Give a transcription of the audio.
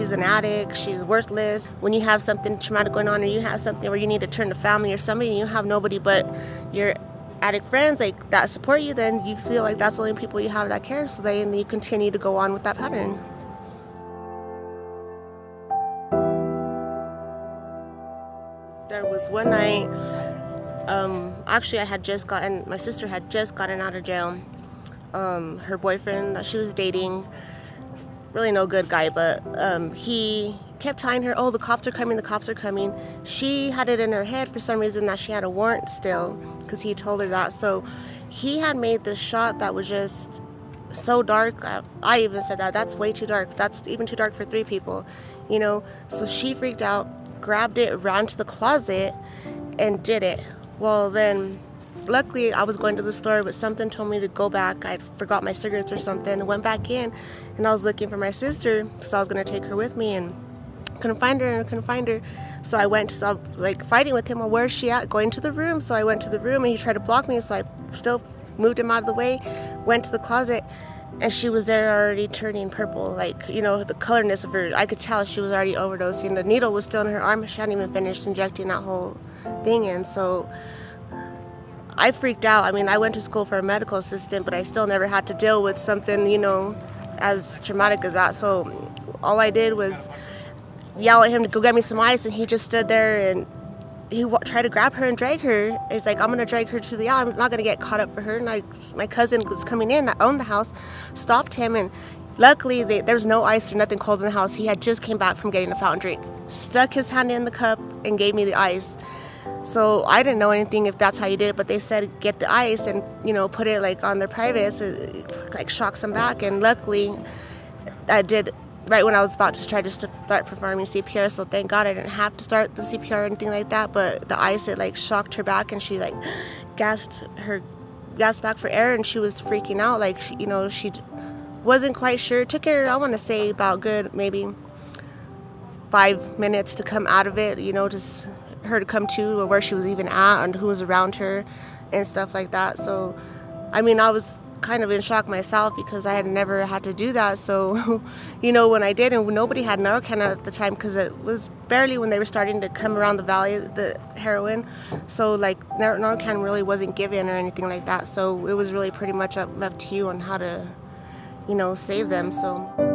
she's an addict, she's worthless. When you have something traumatic going on or you have something where you need to turn to family or somebody and you have nobody but your addict friends like that support you, then you feel like that's the only people you have that care. So then you continue to go on with that pattern. There was one night, um, actually I had just gotten, my sister had just gotten out of jail. Um, her boyfriend that she was dating, really no good guy, but um, he kept telling her, oh, the cops are coming, the cops are coming. She had it in her head for some reason that she had a warrant still because he told her that. So he had made this shot that was just so dark. I even said that, that's way too dark. That's even too dark for three people, you know? So she freaked out, grabbed it, ran to the closet, and did it. Well, then luckily I was going to the store, but something told me to go back. I forgot my cigarettes or something. Went back in, and I was looking for my sister because I was gonna take her with me, and couldn't find her and couldn't find her. So I went, to, like fighting with him. Well, where's she at? Going to the room. So I went to the room and he tried to block me. So I still moved him out of the way, went to the closet, and she was there already turning purple. Like, you know, the colorness of her, I could tell she was already overdosing. The needle was still in her arm. She hadn't even finished injecting that whole thing in. So I freaked out. I mean, I went to school for a medical assistant, but I still never had to deal with something, you know, as traumatic as that. So all I did was yell at him to go get me some ice, and he just stood there and he tried to grab her and drag her. He's like, I'm gonna drag her to the aisle. I'm not gonna get caught up for her. And I, my cousin was coming in that owned the house, stopped him, and luckily they, there was no ice or nothing cold in the house. He had just came back from getting a fountain drink, stuck his hand in the cup and gave me the ice. So I didn't know anything if that's how you did it, but they said get the ice and you know put it like on their private, so like shocks them back. And luckily, I did right when I was about to try just to start performing CPR. So thank God I didn't have to start the CPR or anything like that. But the ice it like shocked her back, and she like gasped her gasped back for air, and she was freaking out. Like you know she wasn't quite sure. It took her I want to say about good maybe five minutes to come out of it. You know just her to come to or where she was even at and who was around her and stuff like that. So I mean I was kind of in shock myself because I had never had to do that. So, you know, when I did, and nobody had Narcan at the time because it was barely when they were starting to come around the valley, the heroin. So, like, Narcan really wasn't given or anything like that. So, it was really pretty much up left to you on how to, you know, save them. So.